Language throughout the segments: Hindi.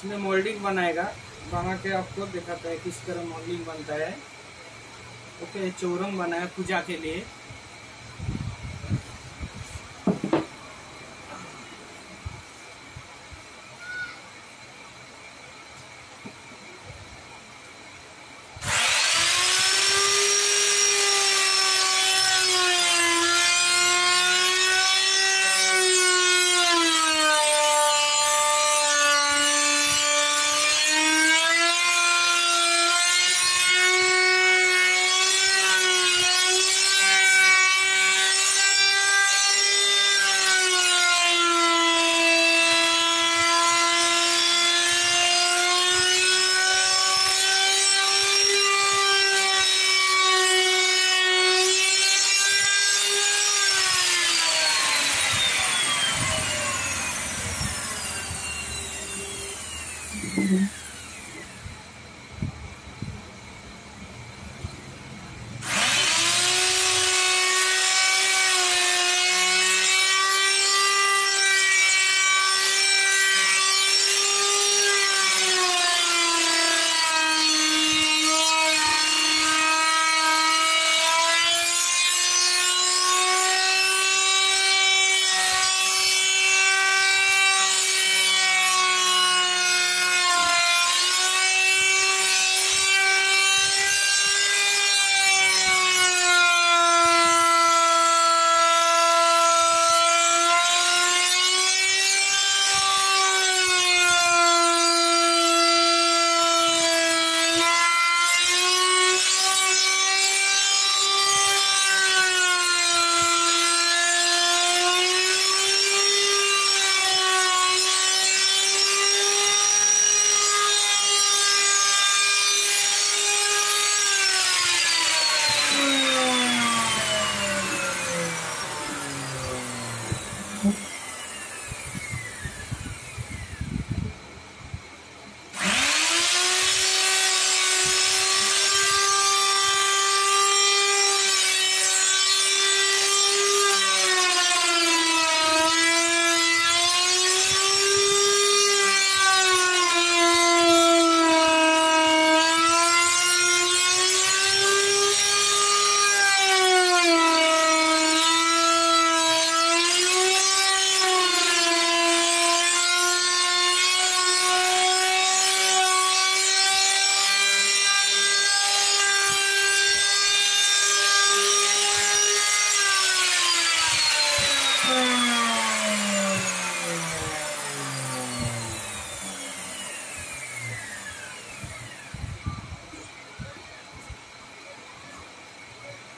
इसमें मोल्डिंग बनाएगा। बना के आपको दिखाता है किस तरह मोल्डिंग बनता है। ओके, चोरम बनाया पूजा के लिए। Mm-hmm.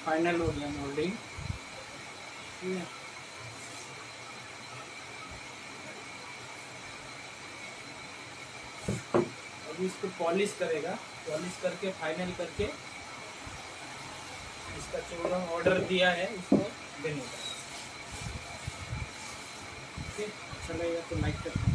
फाइनल हो गया मोल्डिंग। ठीक है। अभी इसको पॉलिश करेगा। पॉलिश करके, फाइनल करके इसका चौड़ा ऑर्डर दिया है इसको देने का। ठीक लगेगा तो लाइक करते